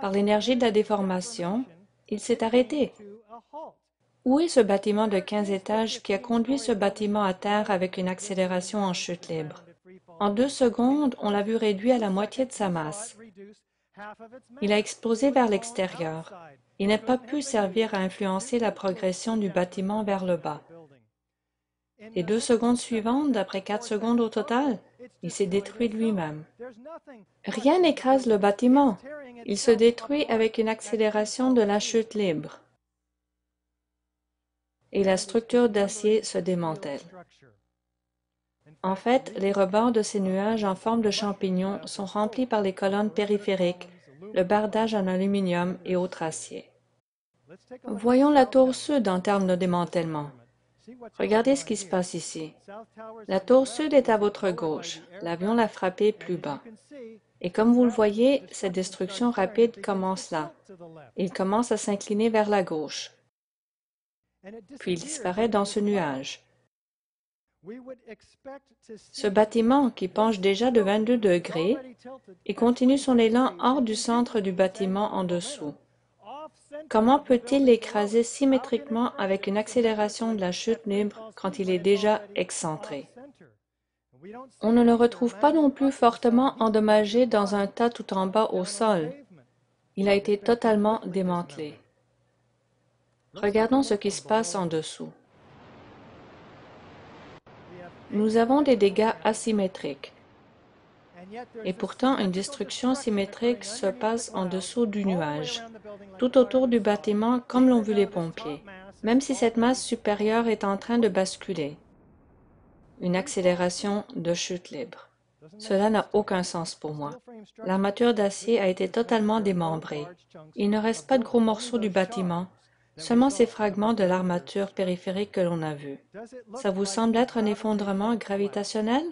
Par l'énergie de la déformation, il s'est arrêté. Où est ce bâtiment de 15 étages qui a conduit ce bâtiment à terre avec une accélération en chute libre? En deux secondes, on l'a vu réduit à la moitié de sa masse. Il a explosé vers l'extérieur. Il n'a pas pu servir à influencer la progression du bâtiment vers le bas. Les deux secondes suivantes, d'après quatre secondes au total, il s'est détruit lui-même. Rien n'écrase le bâtiment. Il se détruit avec une accélération de la chute libre. Et la structure d'acier se démantèle. En fait, les rebords de ces nuages en forme de champignons sont remplis par les colonnes périphériques, le bardage en aluminium et autres aciers. Voyons la tour sud en termes de démantèlement. Regardez ce qui se passe ici. La tour sud est à votre gauche. L'avion l'a frappé plus bas. Et comme vous le voyez, cette destruction rapide commence là. Il commence à s'incliner vers la gauche. Puis il disparaît dans ce nuage. Ce bâtiment, qui penche déjà de 22 degrés, et continue son élan hors du centre du bâtiment en dessous. Comment peut-il l'écraser symétriquement avec une accélération de la chute libre quand il est déjà excentré? On ne le retrouve pas non plus fortement endommagé dans un tas tout en bas au sol. Il a été totalement démantelé. Regardons ce qui se passe en dessous. Nous avons des dégâts asymétriques. Et pourtant, une destruction symétrique se passe en dessous du nuage, tout autour du bâtiment comme l'ont vu les pompiers, même si cette masse supérieure est en train de basculer. Une accélération de chute libre. Cela n'a aucun sens pour moi. L'armature d'acier a été totalement démembrée. Il ne reste pas de gros morceaux du bâtiment, seulement ces fragments de l'armature périphérique que l'on a vus. Ça vous semble être un effondrement gravitationnel?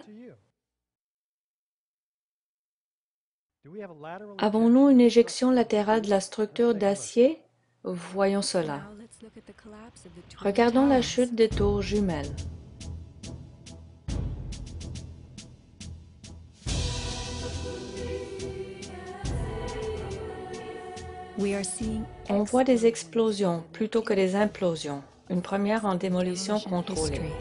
Avons-nous une éjection latérale de la structure d'acier? Voyons cela. Regardons la chute des tours jumelles. On voit des explosions plutôt que des implosions, une première en démolition contrôlée.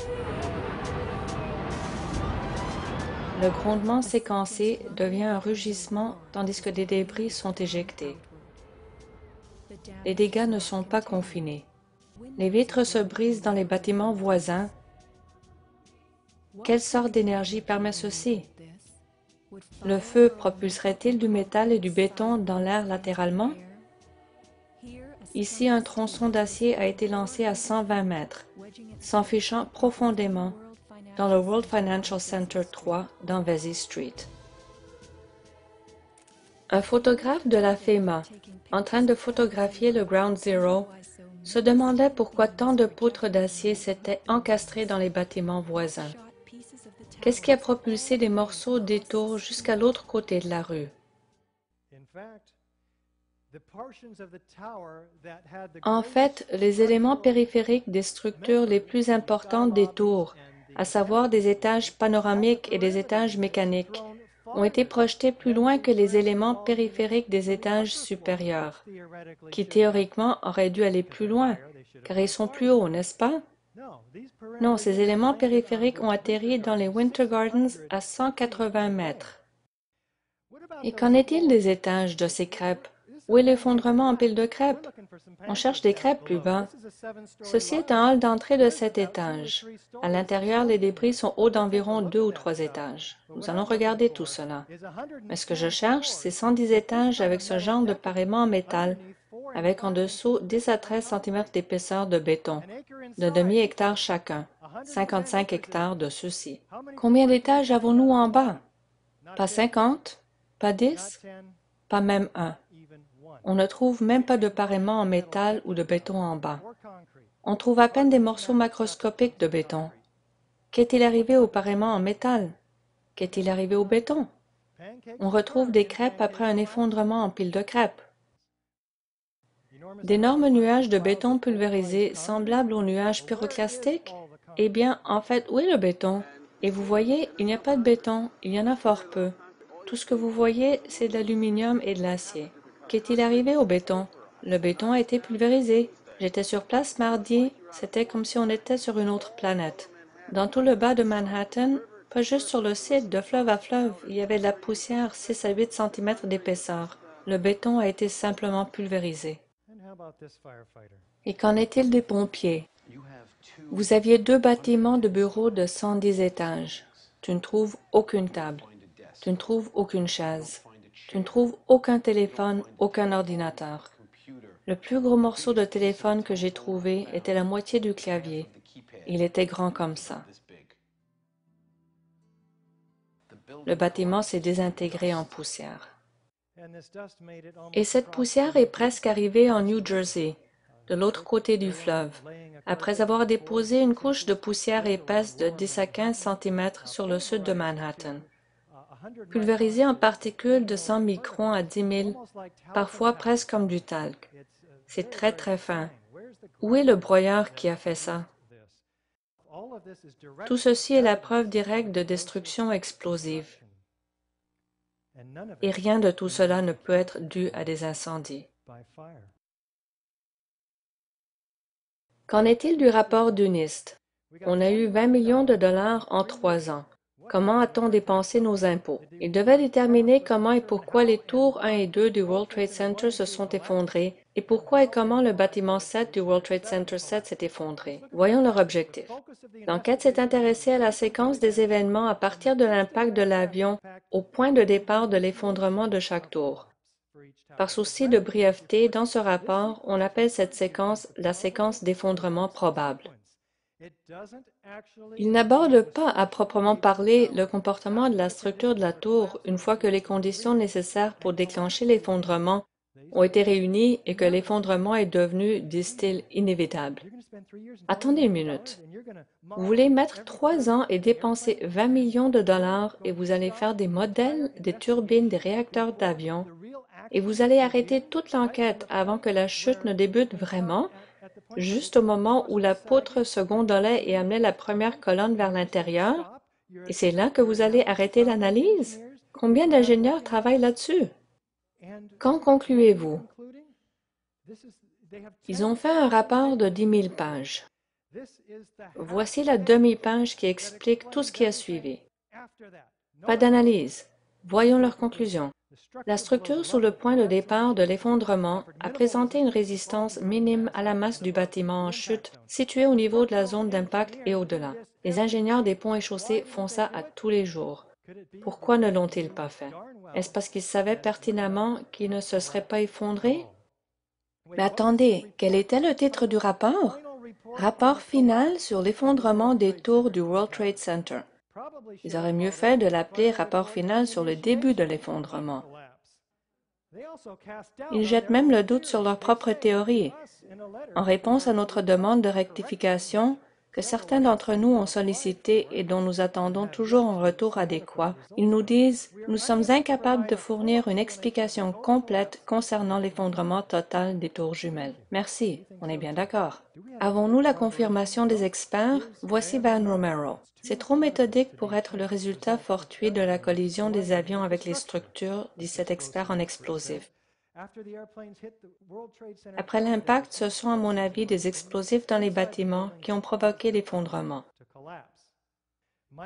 Le grondement séquencé devient un rugissement tandis que des débris sont éjectés. Les dégâts ne sont pas confinés. Les vitres se brisent dans les bâtiments voisins. Quelle sorte d'énergie permet ceci? Le feu propulserait-il du métal et du béton dans l'air latéralement? Ici, un tronçon d'acier a été lancé à 120 mètres, s'enfichant profondément dans le World Financial Center 3 dans Vesey Street. Un photographe de la FEMA, en train de photographier le Ground Zero, se demandait pourquoi tant de poutres d'acier s'étaient encastrées dans les bâtiments voisins. Qu'est-ce qui a propulsé des morceaux des jusqu'à l'autre côté de la rue? En fait, les éléments périphériques des structures les plus importantes des tours, à savoir des étages panoramiques et des étages mécaniques, ont été projetés plus loin que les éléments périphériques des étages supérieurs, qui théoriquement auraient dû aller plus loin, car ils sont plus hauts, n'est-ce pas? Non, ces éléments périphériques ont atterri dans les Winter Gardens à 180 mètres. Et qu'en est-il des étages de ces crêpes? Où est l'effondrement en pile de crêpes? On cherche des crêpes plus bas. Ceci est un hall d'entrée de sept étages. À l'intérieur, les débris sont hauts d'environ deux ou trois étages. Nous allons regarder tout cela. Mais ce que je cherche, c'est 110 étages avec ce genre de pareillement en métal, avec en dessous 10 à 13 cm d'épaisseur de béton, de demi-hectare chacun, 55 hectares de ceux-ci. Combien d'étages avons-nous en bas? Pas 50? Pas 10? Pas même un. On ne trouve même pas de pareillement en métal ou de béton en bas. On trouve à peine des morceaux macroscopiques de béton. Qu'est-il arrivé au pareillement en métal? Qu'est-il arrivé au béton? On retrouve des crêpes après un effondrement en pile de crêpes. D'énormes nuages de béton pulvérisé semblables aux nuages pyroclastiques? Eh bien, en fait, où est le béton? Et vous voyez, il n'y a pas de béton, il y en a fort peu. Tout ce que vous voyez, c'est de l'aluminium et de l'acier. Qu'est-il arrivé au béton? Le béton a été pulvérisé. J'étais sur place mardi, c'était comme si on était sur une autre planète. Dans tout le bas de Manhattan, pas juste sur le site, de fleuve à fleuve, il y avait de la poussière 6 à 8 cm d'épaisseur. Le béton a été simplement pulvérisé. Et qu'en est-il des pompiers? Vous aviez deux bâtiments de bureaux de 110 étages. Tu ne trouves aucune table. Tu ne trouves aucune chaise. Tu ne trouves aucun téléphone, aucun ordinateur. Le plus gros morceau de téléphone que j'ai trouvé était la moitié du clavier. Il était grand comme ça. Le bâtiment s'est désintégré en poussière. Et cette poussière est presque arrivée en New Jersey, de l'autre côté du fleuve, après avoir déposé une couche de poussière épaisse de 10 à 15 cm sur le sud de Manhattan pulvérisé en particules de 100 microns à 10 000, parfois presque comme du talc. C'est très très fin. Où est le broyeur qui a fait ça? Tout ceci est la preuve directe de destruction explosive. Et rien de tout cela ne peut être dû à des incendies. Qu'en est-il du rapport d'UNIST? On a eu 20 millions de dollars en trois ans. Comment a-t-on dépensé nos impôts? Il devait déterminer comment et pourquoi les tours 1 et 2 du World Trade Center se sont effondrés et pourquoi et comment le bâtiment 7 du World Trade Center 7 s'est effondré. Voyons leur objectif. L'enquête s'est intéressée à la séquence des événements à partir de l'impact de l'avion au point de départ de l'effondrement de chaque tour. Par souci de brièveté, dans ce rapport, on appelle cette séquence la séquence d'effondrement probable. Il n'aborde pas à proprement parler le comportement de la structure de la tour une fois que les conditions nécessaires pour déclencher l'effondrement ont été réunies et que l'effondrement est devenu, disent-ils, inévitable. Attendez une minute. Vous voulez mettre trois ans et dépenser 20 millions de dollars et vous allez faire des modèles des turbines des réacteurs d'avion et vous allez arrêter toute l'enquête avant que la chute ne débute vraiment juste au moment où la poutre se gondolait et amenait la première colonne vers l'intérieur? Et c'est là que vous allez arrêter l'analyse? Combien d'ingénieurs travaillent là-dessus? Quand concluez-vous? Ils ont fait un rapport de 10 000 pages. Voici la demi-page qui explique tout ce qui a suivi. Pas d'analyse. Voyons leurs conclusions. La structure sous le point de départ de l'effondrement a présenté une résistance minime à la masse du bâtiment en chute situé au niveau de la zone d'impact et au-delà. Les ingénieurs des ponts et chaussées font ça à tous les jours. Pourquoi ne l'ont-ils pas fait? Est-ce parce qu'ils savaient pertinemment qu'ils ne se seraient pas effondrés? Mais attendez, quel était le titre du rapport? Rapport final sur l'effondrement des tours du World Trade Center. Ils auraient mieux fait de l'appeler rapport final sur le début de l'effondrement. Ils jettent même le doute sur leur propre théorie. En réponse à notre demande de rectification, que certains d'entre nous ont sollicité et dont nous attendons toujours un retour adéquat. Ils nous disent « Nous sommes incapables de fournir une explication complète concernant l'effondrement total des tours jumelles. » Merci, on est bien d'accord. Avons-nous la confirmation des experts? Voici Van Romero. C'est trop méthodique pour être le résultat fortuit de la collision des avions avec les structures, dit cet expert en explosifs. Après l'impact, ce sont à mon avis des explosifs dans les bâtiments qui ont provoqué l'effondrement.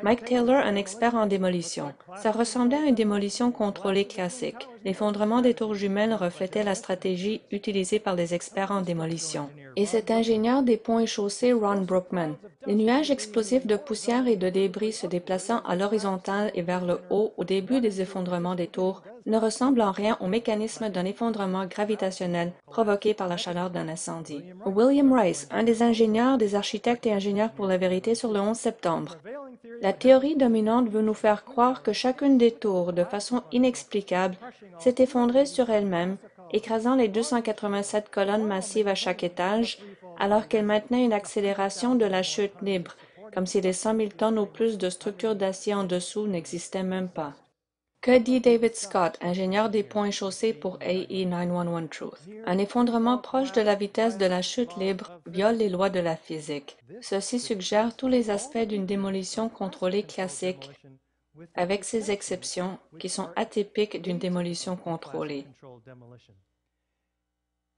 Mike Taylor, un expert en démolition. Ça ressemblait à une démolition contrôlée classique. L'effondrement des tours jumelles reflétait la stratégie utilisée par les experts en démolition. Et cet ingénieur des ponts et chaussées, Ron Brookman. Les nuages explosifs de poussière et de débris se déplaçant à l'horizontale et vers le haut au début des effondrements des tours ne ressemble en rien au mécanisme d'un effondrement gravitationnel provoqué par la chaleur d'un incendie. William Rice, un des ingénieurs, des architectes et ingénieurs pour la vérité sur le 11 septembre. La théorie dominante veut nous faire croire que chacune des tours, de façon inexplicable, s'est effondrée sur elle-même, écrasant les 287 colonnes massives à chaque étage, alors qu'elle maintenait une accélération de la chute libre, comme si les 100 000 tonnes ou plus de structures d'acier en dessous n'existaient même pas. Que dit David Scott, ingénieur des ponts et chaussées pour AE 911 Truth? Un effondrement proche de la vitesse de la chute libre viole les lois de la physique. Ceci suggère tous les aspects d'une démolition contrôlée classique, avec ces exceptions qui sont atypiques d'une démolition contrôlée.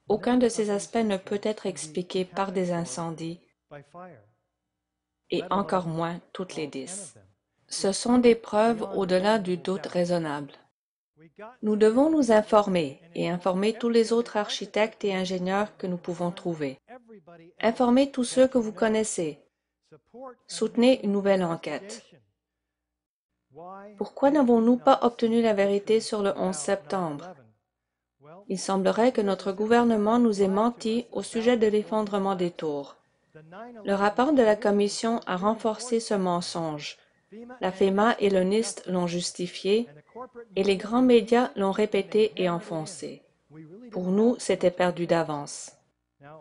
Aucun de ces aspects ne peut être expliqué par des incendies, et encore moins toutes les dix. Ce sont des preuves au-delà du doute raisonnable. Nous devons nous informer et informer tous les autres architectes et ingénieurs que nous pouvons trouver. Informez tous ceux que vous connaissez. Soutenez une nouvelle enquête. Pourquoi n'avons-nous pas obtenu la vérité sur le 11 septembre? Il semblerait que notre gouvernement nous ait menti au sujet de l'effondrement des tours. Le rapport de la Commission a renforcé ce mensonge. La FEMA et le NIST l'ont justifié et les grands médias l'ont répété et enfoncé. Pour nous, c'était perdu d'avance.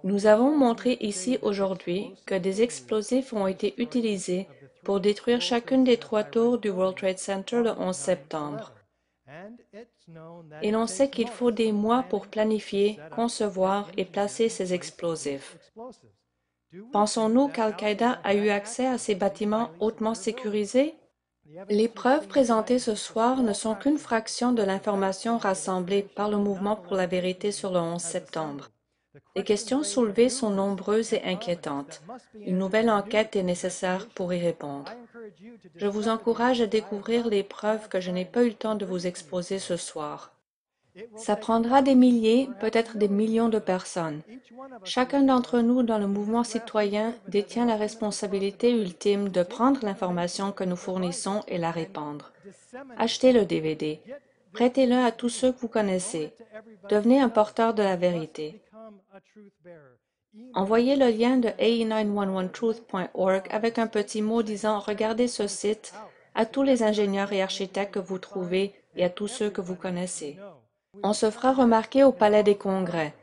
Nous avons montré ici aujourd'hui que des explosifs ont été utilisés pour détruire chacune des trois tours du World Trade Center le 11 septembre. Et l'on sait qu'il faut des mois pour planifier, concevoir et placer ces explosifs. Pensons-nous qu'Al-Qaïda a eu accès à ces bâtiments hautement sécurisés? Les preuves présentées ce soir ne sont qu'une fraction de l'information rassemblée par le Mouvement pour la vérité sur le 11 septembre. Les questions soulevées sont nombreuses et inquiétantes. Une nouvelle enquête est nécessaire pour y répondre. Je vous encourage à découvrir les preuves que je n'ai pas eu le temps de vous exposer ce soir. Ça prendra des milliers, peut-être des millions de personnes. Chacun d'entre nous dans le mouvement citoyen détient la responsabilité ultime de prendre l'information que nous fournissons et la répandre. Achetez le DVD. Prêtez-le à tous ceux que vous connaissez. Devenez un porteur de la vérité. Envoyez le lien de AE911truth.org avec un petit mot disant Regardez ce site à tous les ingénieurs et architectes que vous trouvez et à tous ceux que vous connaissez. On se fera remarquer au Palais des Congrès.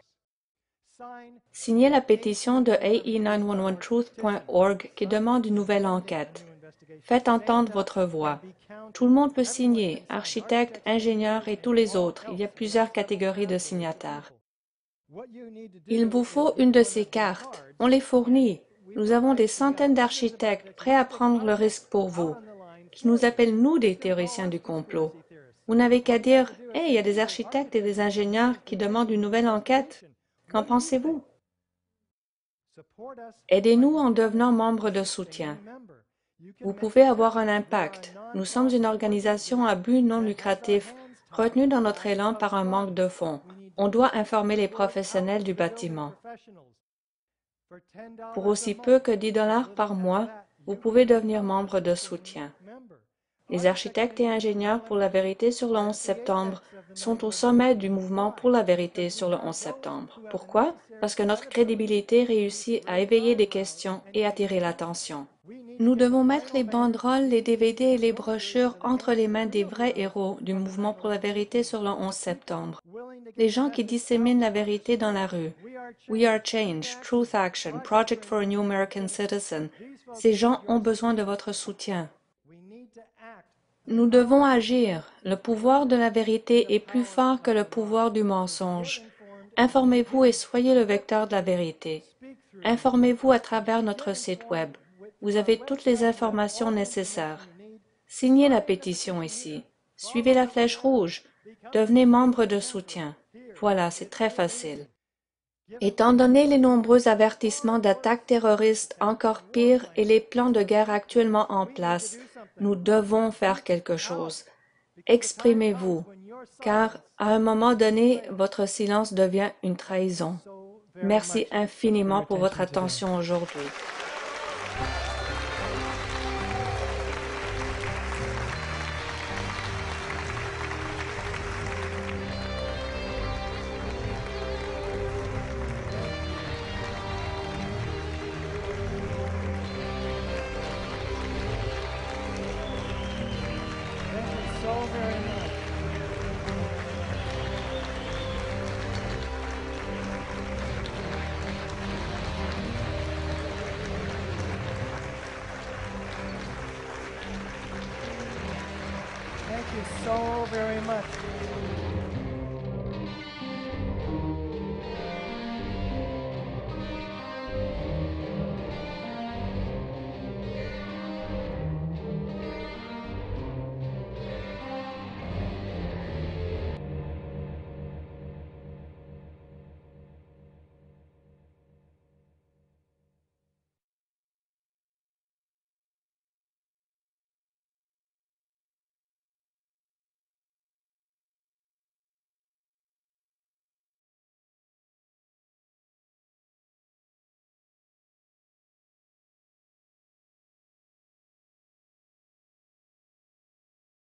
Signez la pétition de AE911truth.org qui demande une nouvelle enquête. Faites entendre votre voix. Tout le monde peut signer, architectes, ingénieurs et tous les autres. Il y a plusieurs catégories de signataires. Il vous faut une de ces cartes. On les fournit. Nous avons des centaines d'architectes prêts à prendre le risque pour vous, qui nous appellent nous des théoriciens du complot. Vous n'avez qu'à dire Hey, il y a des architectes et des ingénieurs qui demandent une nouvelle enquête. Qu'en pensez-vous? Aidez-nous en devenant membre de soutien. Vous pouvez avoir un impact. Nous sommes une organisation à but non lucratif, retenue dans notre élan par un manque de fonds. On doit informer les professionnels du bâtiment. Pour aussi peu que 10 dollars par mois, vous pouvez devenir membre de soutien. Les architectes et ingénieurs pour la vérité sur le 11 septembre sont au sommet du mouvement pour la vérité sur le 11 septembre. Pourquoi? Parce que notre crédibilité réussit à éveiller des questions et attirer l'attention. Nous devons mettre les banderoles, les DVD et les brochures entre les mains des vrais héros du mouvement pour la vérité sur le 11 septembre. Les gens qui disséminent la vérité dans la rue. We Are Change, Truth Action, Project for a New American Citizen. Ces gens ont besoin de votre soutien. Nous devons agir. Le pouvoir de la vérité est plus fort que le pouvoir du mensonge. Informez-vous et soyez le vecteur de la vérité. Informez-vous à travers notre site Web. Vous avez toutes les informations nécessaires. Signez la pétition ici. Suivez la flèche rouge. Devenez membre de soutien. Voilà, c'est très facile. Étant donné les nombreux avertissements d'attaques terroristes encore pires et les plans de guerre actuellement en place, nous devons faire quelque chose. Exprimez-vous, car à un moment donné, votre silence devient une trahison. Merci infiniment pour votre attention aujourd'hui.